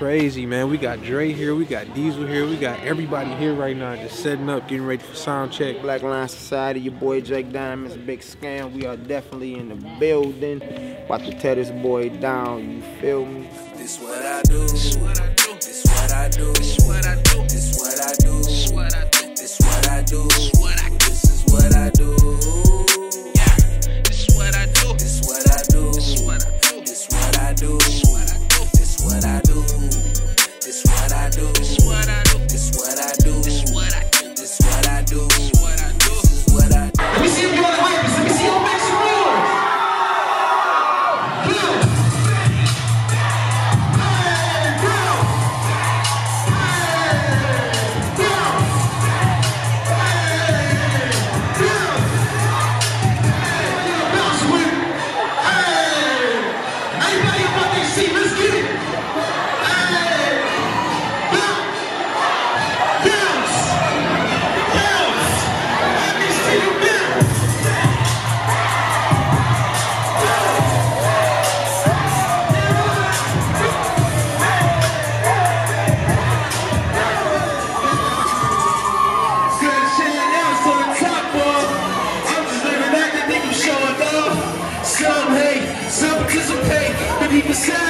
crazy, man. We got Dre here, we got Diesel here, we got everybody here right now just setting up, getting ready for sound check. Black Lion Society, your boy Jake Diamonds, Big Scam. We are definitely in the building. About to tear this boy down, you feel me? This what I do. Beside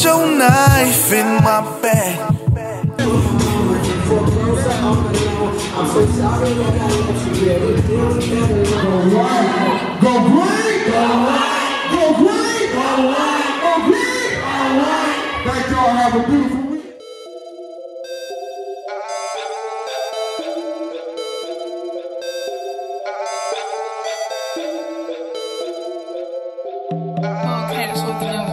put your knife in my back. Go great! Go great! Go great! Go great! Thank y'all. Have a beautiful week. Okay, that's